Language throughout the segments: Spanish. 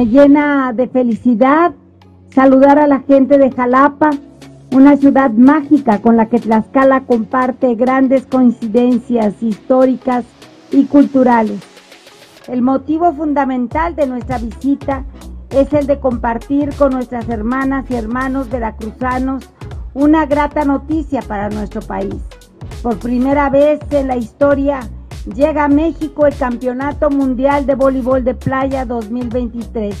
Me llena de felicidad saludar a la gente de Jalapa, una ciudad mágica con la que Tlaxcala comparte grandes coincidencias históricas y culturales. El motivo fundamental de nuestra visita es el de compartir con nuestras hermanas y hermanos veracruzanos una grata noticia para nuestro país. Por primera vez en la historia llega a México el Campeonato Mundial de Voleibol de Playa 2023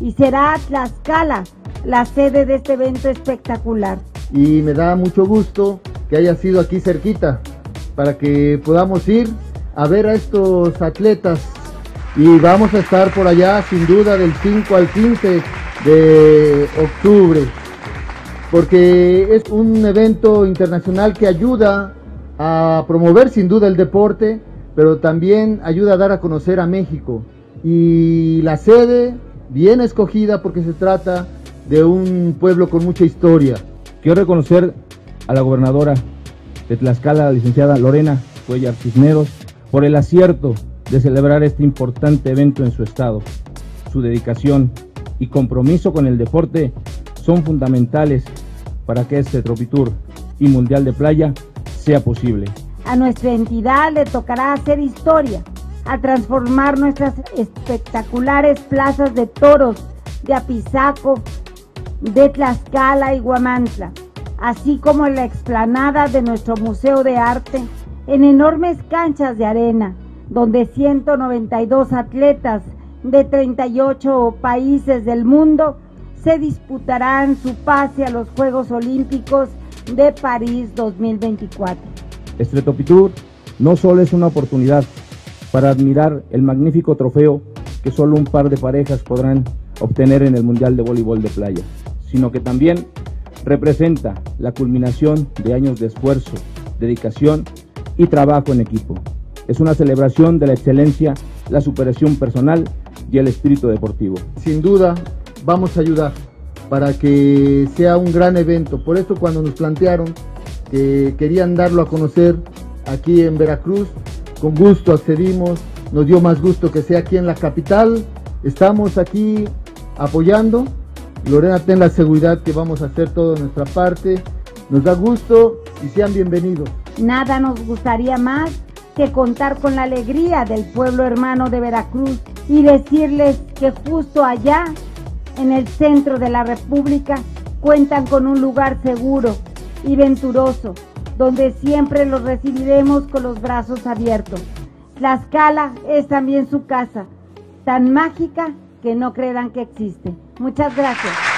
y será Tlaxcala la sede de este evento espectacular. Y me da mucho gusto que haya sido aquí cerquita para que podamos ir a ver a estos atletas y vamos a estar por allá sin duda del 5 al 15 de octubre porque es un evento internacional que ayuda a promover sin duda el deporte pero también ayuda a dar a conocer a México y la sede bien escogida porque se trata de un pueblo con mucha historia. Quiero reconocer a la gobernadora de Tlaxcala, la licenciada Lorena Cuellar Cisneros, por el acierto de celebrar este importante evento en su estado. Su dedicación y compromiso con el deporte son fundamentales para que este Tropitour y Mundial de Playa sea posible. A nuestra entidad le tocará hacer historia, a transformar nuestras espectaculares plazas de toros de Apizaco, de Tlaxcala y Guamantla, así como la explanada de nuestro Museo de Arte en enormes canchas de arena, donde 192 atletas de 38 países del mundo se disputarán su pase a los Juegos Olímpicos de París 2024. Estretopitur no solo es una oportunidad para admirar el magnífico trofeo que solo un par de parejas podrán obtener en el Mundial de Voleibol de Playa, sino que también representa la culminación de años de esfuerzo, dedicación y trabajo en equipo. Es una celebración de la excelencia, la superación personal y el espíritu deportivo. Sin duda, vamos a ayudar para que sea un gran evento. Por eso cuando nos plantearon que querían darlo a conocer aquí en Veracruz, con gusto accedimos, nos dio más gusto que sea aquí en la capital. Estamos aquí apoyando. Lorena, ten la seguridad que vamos a hacer todo de nuestra parte. Nos da gusto y sean bienvenidos. Nada nos gustaría más que contar con la alegría del pueblo hermano de Veracruz y decirles que justo allá, en el centro de la República, cuentan con un lugar seguro y venturoso, donde siempre los recibiremos con los brazos abiertos. Tlaxcala es también su casa, tan mágica que no creerán que existe. Muchas gracias.